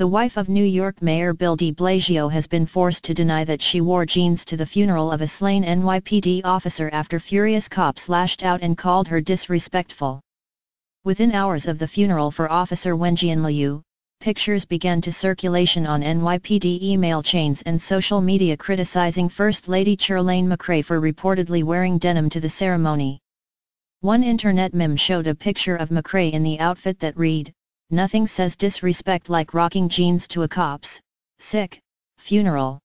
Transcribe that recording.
The wife of New York Mayor Bill de Blasio has been forced to deny that she wore jeans to the funeral of a slain NYPD officer after furious cops lashed out and called her disrespectful. Within hours of the funeral for Officer Wenjian Liu, pictures began to circulation on NYPD email chains and social media criticizing First Lady Chirlane McCray for reportedly wearing denim to the ceremony. One internet meme showed a picture of McCray in the outfit that read, Nothing says disrespect like rocking jeans to a cop's, sick, funeral.